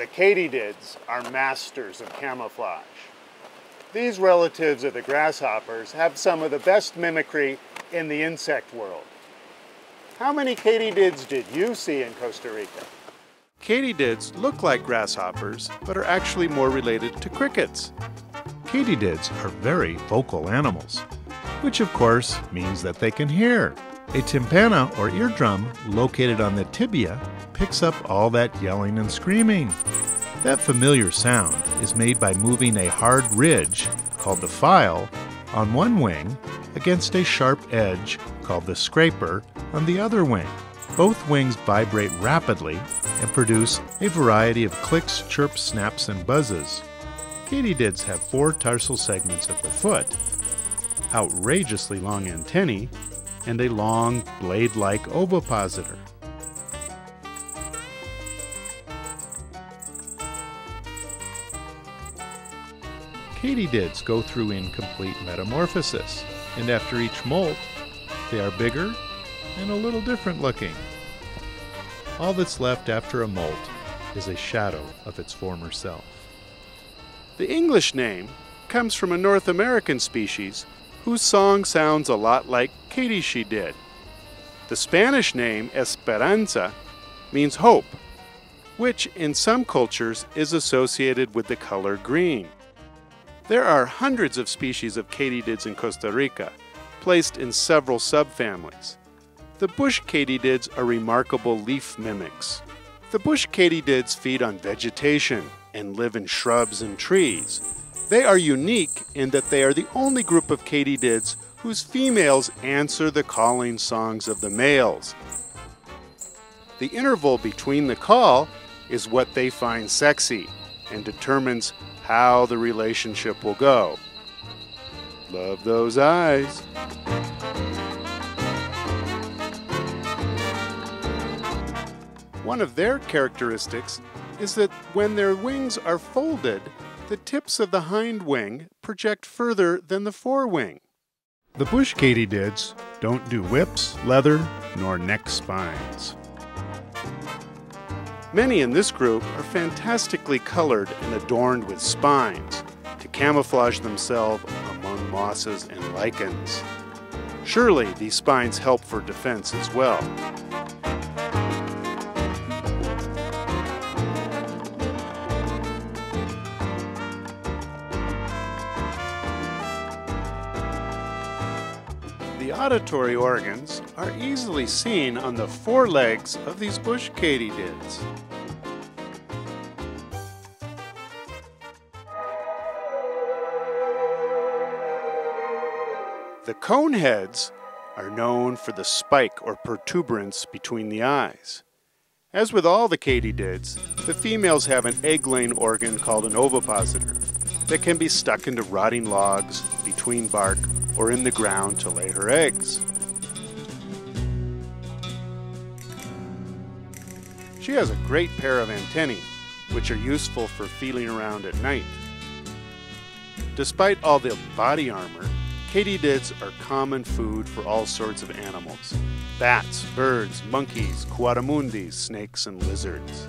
The katydids are masters of camouflage. These relatives of the grasshoppers have some of the best mimicry in the insect world. How many katydids did you see in Costa Rica? Katydids look like grasshoppers, but are actually more related to crickets. Katydids are very vocal animals, which of course means that they can hear. A tympana or eardrum located on the tibia picks up all that yelling and screaming. That familiar sound is made by moving a hard ridge, called the file, on one wing against a sharp edge, called the scraper, on the other wing. Both wings vibrate rapidly and produce a variety of clicks, chirps, snaps, and buzzes. Katydids have four tarsal segments at the foot, outrageously long antennae, and a long blade like ovipositor. Katydids go through incomplete metamorphosis, and after each molt, they are bigger and a little different looking. All that's left after a molt is a shadow of its former self. The English name comes from a North American species whose song sounds a lot like Katy She Did. The Spanish name Esperanza means hope, which in some cultures is associated with the color green. There are hundreds of species of katydids in Costa Rica, placed in several subfamilies. The bush katydids are remarkable leaf mimics. The bush katydids feed on vegetation and live in shrubs and trees. They are unique in that they are the only group of katydids whose females answer the calling songs of the males. The interval between the call is what they find sexy and determines how the relationship will go. Love those eyes. One of their characteristics is that when their wings are folded, the tips of the hind wing project further than the forewing. The bush katydids don't do whips, leather, nor neck spines. Many in this group are fantastically colored and adorned with spines to camouflage themselves among mosses and lichens. Surely these spines help for defense as well. The auditory organs are easily seen on the forelegs of these bush katydids. The coneheads are known for the spike or protuberance between the eyes. As with all the katydids, the females have an egg-laying organ called an ovipositor that can be stuck into rotting logs, between bark, or in the ground to lay her eggs. She has a great pair of antennae, which are useful for feeling around at night. Despite all the body armor, katydids are common food for all sorts of animals bats, birds, monkeys, coatimundis, snakes, and lizards.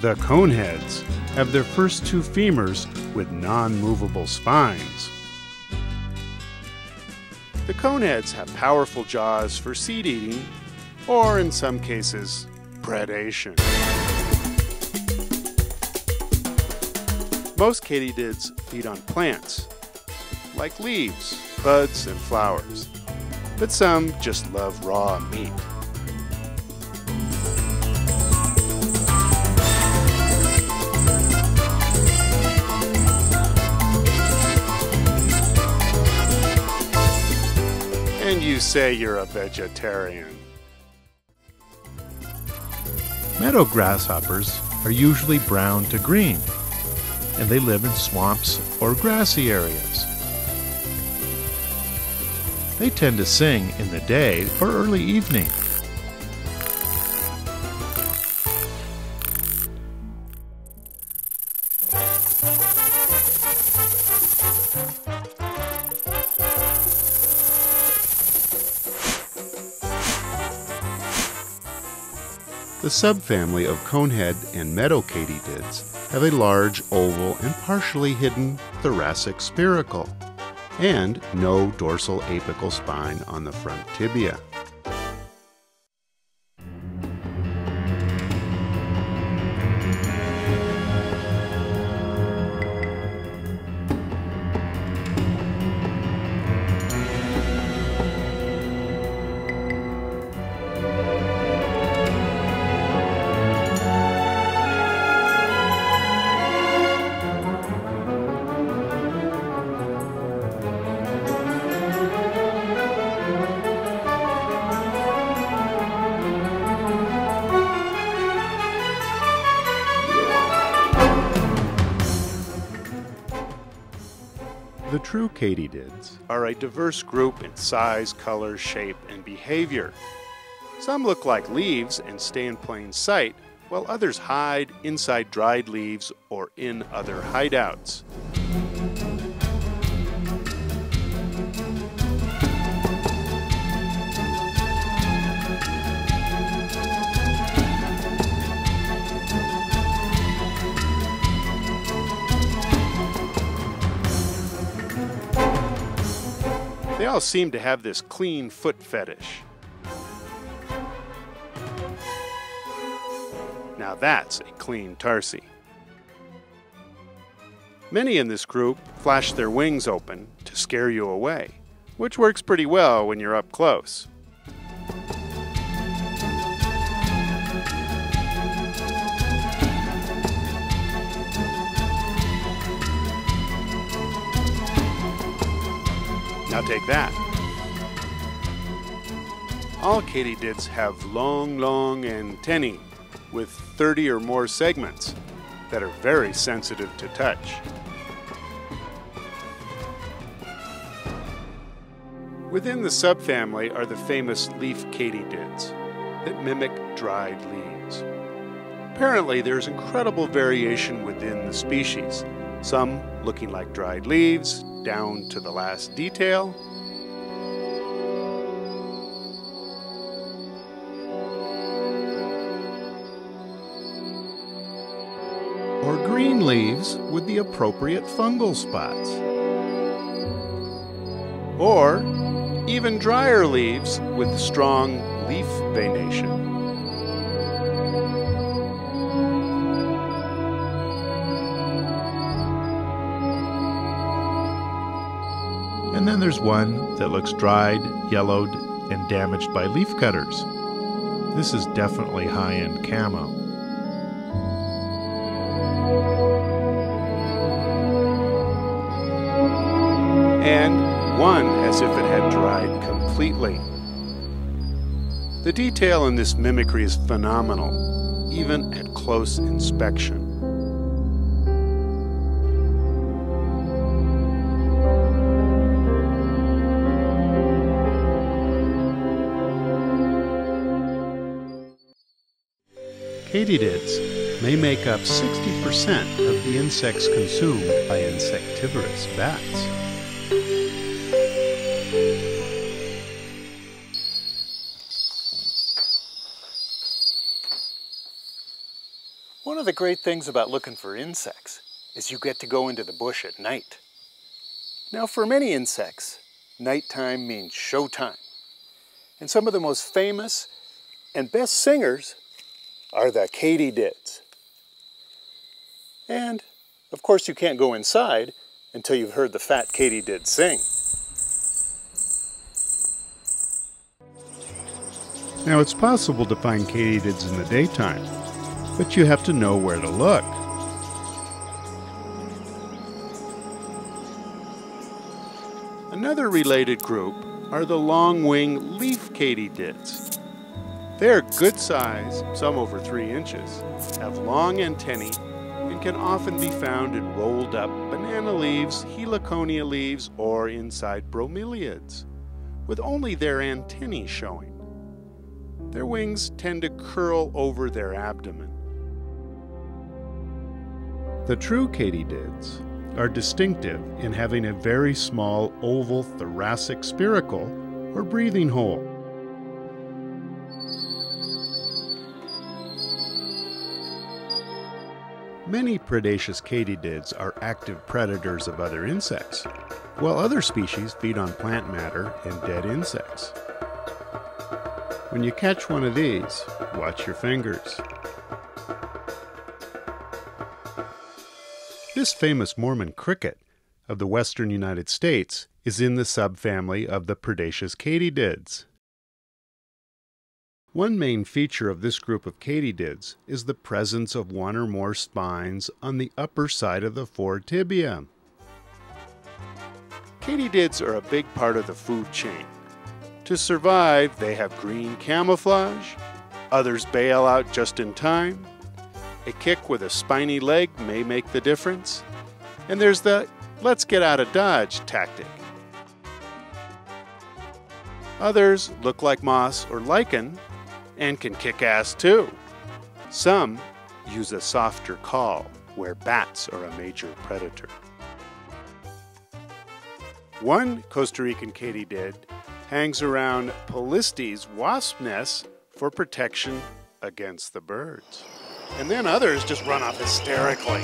The coneheads have their first two femurs with non-movable spines. The coneheads have powerful jaws for seed eating, or in some cases, predation. Most katydids feed on plants, like leaves, buds, and flowers, but some just love raw meat. You say you're a vegetarian. Meadow grasshoppers are usually brown to green, and they live in swamps or grassy areas. They tend to sing in the day or early evening. The subfamily of conehead and meadow katydids have a large, oval, and partially hidden thoracic spiracle, and no dorsal apical spine on the front tibia. The true katydids are a diverse group in size, color, shape, and behavior. Some look like leaves and stay in plain sight, while others hide inside dried leaves or in other hideouts. They all seem to have this clean foot fetish. Now that's a clean tarsi. Many in this group flash their wings open to scare you away, which works pretty well when you're up close. Now take that. All katydids have long, long antennae with 30 or more segments that are very sensitive to touch. Within the subfamily are the famous leaf katydids that mimic dried leaves. Apparently, there's incredible variation within the species, some looking like dried leaves, down to the last detail. Or green leaves with the appropriate fungal spots. Or even drier leaves with strong leaf venation. And then there's one that looks dried, yellowed, and damaged by leaf cutters. This is definitely high end camo. And one as if it had dried completely. The detail in this mimicry is phenomenal, even at close inspection. Katydids may make up 60% of the insects consumed by insectivorous bats. One of the great things about looking for insects is you get to go into the bush at night. Now for many insects, nighttime means showtime. And some of the most famous and best singers are the katydids. And of course you can't go inside until you've heard the fat katydid sing. Now it's possible to find katydids in the daytime, but you have to know where to look. Another related group are the long-wing leaf katydids. They're good size, some over three inches, have long antennae, and can often be found in rolled up banana leaves, heliconia leaves, or inside bromeliads, with only their antennae showing. Their wings tend to curl over their abdomen. The true katydids are distinctive in having a very small oval thoracic spiracle or breathing hole. Many predaceous katydids are active predators of other insects, while other species feed on plant matter and dead insects. When you catch one of these, watch your fingers. This famous Mormon cricket of the western United States is in the subfamily of the predaceous katydids. One main feature of this group of katydids is the presence of one or more spines on the upper side of the fore tibia. Katydids are a big part of the food chain. To survive, they have green camouflage, others bail out just in time, a kick with a spiny leg may make the difference, and there's the let's get out of Dodge tactic. Others look like moss or lichen and can kick ass too. Some use a softer call where bats are a major predator. One Costa Rican katydid hangs around Polistes wasp nests for protection against the birds. And then others just run off hysterically.